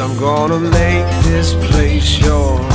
I'm gonna make this place yours.